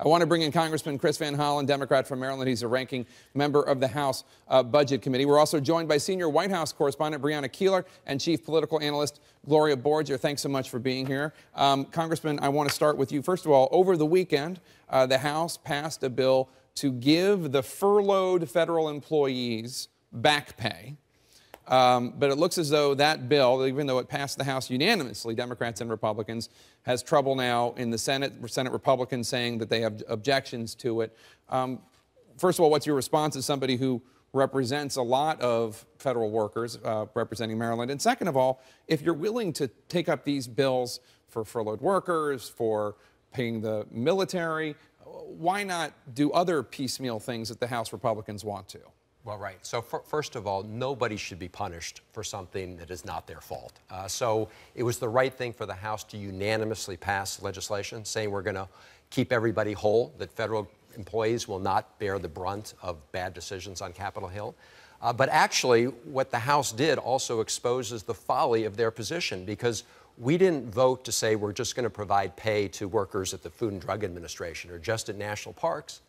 I want to bring in Congressman Chris Van Hollen, Democrat from Maryland. He's a ranking member of the House uh, Budget Committee. We're also joined by senior White House correspondent Brianna Keilar and chief political analyst Gloria Borger. Thanks so much for being here. Um, Congressman, I want to start with you. First of all, over the weekend, uh, the House passed a bill to give the furloughed federal employees back pay. Um, but it looks as though that bill, even though it passed the House unanimously, Democrats and Republicans, has trouble now in the Senate. Senate Republicans saying that they have objections to it. Um, first of all, what's your response as somebody who represents a lot of federal workers uh, representing Maryland? And second of all, if you're willing to take up these bills for furloughed workers, for paying the military, why not do other piecemeal things that the House Republicans want to? Well, right. So, first of all, nobody should be punished for something that is not their fault. Uh, so, it was the right thing for the House to unanimously pass legislation saying we're going to keep everybody whole, that federal employees will not bear the brunt of bad decisions on Capitol Hill. Uh, but actually, what the House did also exposes the folly of their position because we didn't vote to say we're just going to provide pay to workers at the Food and Drug Administration or just at national parks.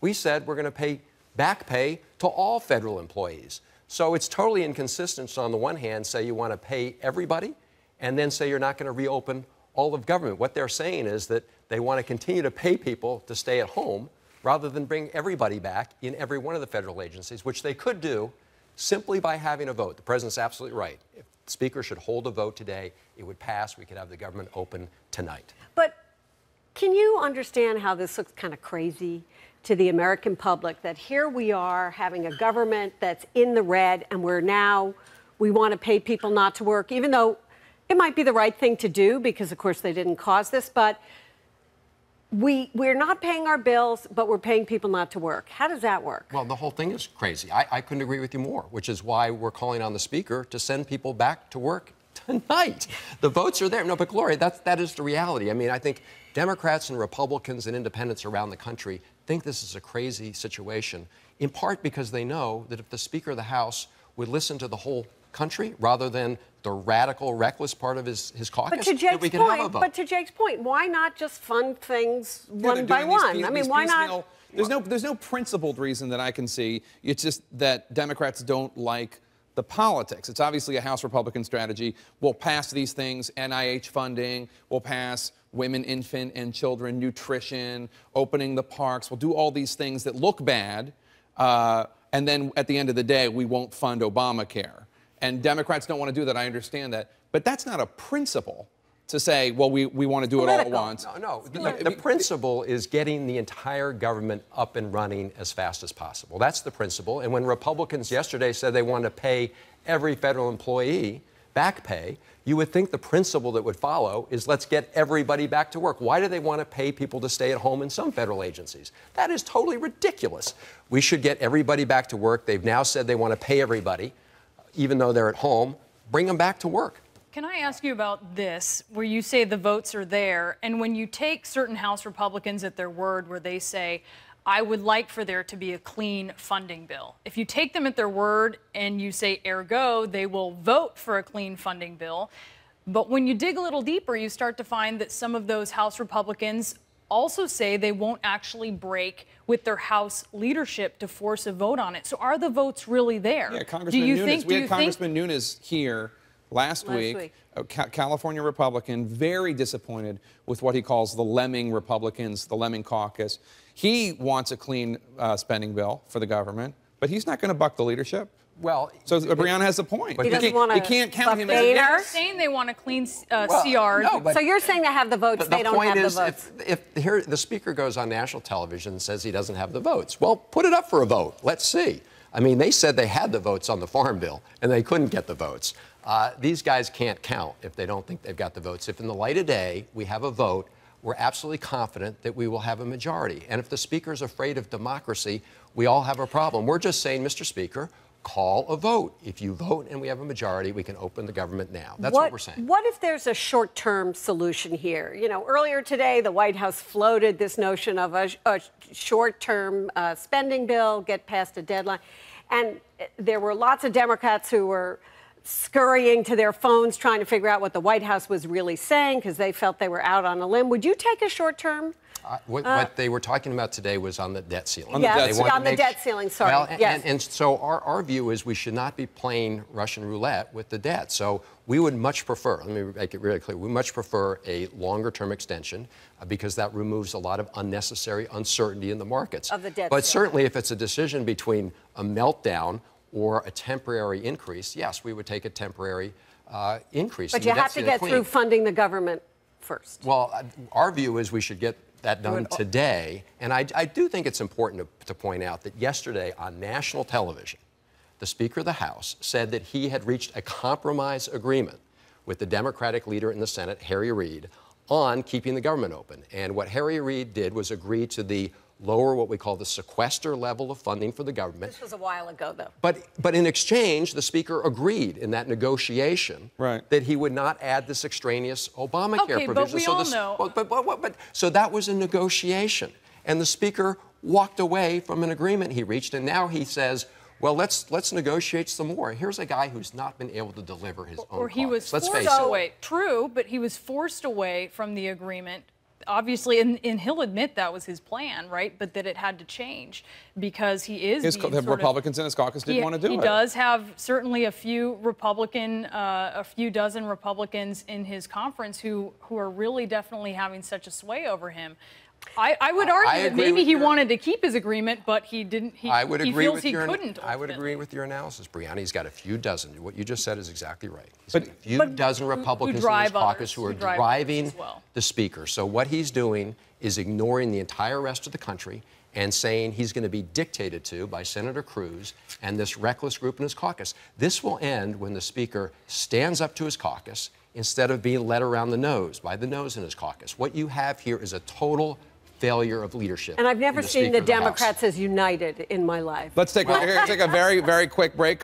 We said we're going to pay back pay to all federal employees. So it's totally inconsistent on the one hand, say you want to pay everybody and then say you're not going to reopen all of government. What they're saying is that they want to continue to pay people to stay at home rather than bring everybody back in every one of the federal agencies, which they could do simply by having a vote. The president's absolutely right. If the speaker should hold a vote today, it would pass. We could have the government open tonight. But can you understand how this looks kind of crazy? To the American public that here we are having a government that's in the red and we're now, we want to pay people not to work, even though it might be the right thing to do because, of course, they didn't cause this, but we, we're not paying our bills, but we're paying people not to work. How does that work? Well, the whole thing is crazy. I, I couldn't agree with you more, which is why we're calling on the Speaker to send people back to work tonight. The votes are there. No, but Gloria, that's, that is the reality. I mean, I think Democrats and Republicans and independents around the country think this is a crazy situation, in part because they know that if the Speaker of the House would listen to the whole country rather than the radical, reckless part of his, his caucus, but to Jake's we can point, have a vote. But to Jake's point, why not just fund things yeah, one by one? These, I mean, why not? There's no, there's no principled reason that I can see. It's just that Democrats don't like the politics. It's obviously a House Republican strategy. We'll pass these things, NIH funding, we'll pass women, infant, and children nutrition, opening the parks. We'll do all these things that look bad, uh, and then at the end of the day, we won't fund Obamacare. And Democrats don't want to do that. I understand that. But that's not a principle to say, well, we, we want to do Political. it all at once. No, no. The, the, principle is getting the entire government up and running as fast as possible. That's the principle. And when Republicans yesterday said they want to pay every federal employee back pay, you would think the principle that would follow is let's get everybody back to work. Why do they want to pay people to stay at home in some federal agencies? That is totally ridiculous. We should get everybody back to work. They've now said they want to pay everybody, even though they're at home. Bring them back to work. Can I ask you about this, where you say the votes are there, and when you take certain House Republicans at their word, where they say, I would like for there to be a clean funding bill. If you take them at their word and you say, ergo, they will vote for a clean funding bill. But when you dig a little deeper, you start to find that some of those House Republicans also say they won't actually break with their House leadership to force a vote on it. So are the votes really there? Yeah, Congressman do you Nunes. Think, we had Congressman think... Nunes here last, last week, week. a California Republican, very disappointed with what he calls the lemming Republicans, the lemming caucus. He wants a clean uh, spending bill for the government, but he's not going to buck the leadership. Well, so uh, Brianna has a point. But he, doesn't want to. You can't count him as They're saying they want a clean uh, well, CR. No, so you're saying they have the votes, the, they don't have is, the votes. If, if here, the speaker goes on national television and says he doesn't have the votes, well, put it up for a vote. Let's see. I mean, they said they had the votes on the farm bill and they couldn't get the votes. Uh, these guys can't count if they don't think they've got the votes. If in the light of day we have a vote, we're absolutely confident that we will have a majority. And if the Speaker is afraid of democracy, we all have a problem. We're just saying, Mr. Speaker, call a vote. If you vote and we have a majority, we can open the government now. That's what, what we're saying. What if there's a short term solution here? You know, earlier today, the White House floated this notion of a, a short term uh, spending bill, get past a deadline. And there were lots of Democrats who were scurrying to their phones trying to figure out what the White House was really saying because they felt they were out on a limb. Would you take a short term Uh, what, what they were talking about today was on the debt ceiling. On the debt ceiling. on the debt ceiling, sorry, Well, and, yes. and, and so our, our view is we should not be playing Russian roulette with the debt. So we would much prefer, let me make it really clear, we much prefer a longer term extension uh, because that removes a lot of unnecessary uncertainty in the markets. Of the debt But ceiling. certainly if it's a decision between a meltdown or a temporary increase, yes, we would take a temporary uh, increase. But you have to get clean. through funding the government first. Well, uh, our view is we should get that done today. And I, I do think it's important to, to point out that yesterday on national television, the Speaker of the House said that he had reached a compromise agreement with the Democratic leader in the Senate, Harry Reid, on keeping the government open. And what Harry Reid did was agree to the lower what we call the sequester level of funding for the government. This was a while ago, though. But, but in exchange, the speaker agreed in that negotiation Right. that he would not add this extraneous Obamacare Okay, but provision. we so all the, know- But, but, but, but, so that was a negotiation, and the speaker walked away from an agreement he reached, and now he says. Well, let's let's negotiate some more. Here's a guy who's not been able to deliver his own. or he was. Let's forced face it. away. True, but he was forced away from the agreement. Obviously, and, and he'll admit that was his plan, right? But that it had to change because he is His, the sort of- Republicans in his caucus didn't he, want to do he it. He does have certainly a few Republican, uh, a few dozen Republicans in his conference who who are really definitely having such a sway over him. I, I would argue that maybe he your- wanted to keep his agreement, but he didn't. He, I would he agree feels with he your. couldn't. I would agree with your analysis, Brianna. He's got a few dozen. What you just said is exactly right. He's But- got a few but dozen who- who Republicans in his caucus others, who are who drive driving well. the speaker. So what he's doing is ignoring the entire rest of the country and saying he's going to be dictated to by Senator Cruz and this reckless group in his caucus. This will end when the speaker stands up to his caucus instead of being led around the nose by the nose in his caucus. What you have here is a total failure of leadership. And I've never in seen the of House. Democrats as united in my life. Let's take, a, take a very, very quick break.